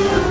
you.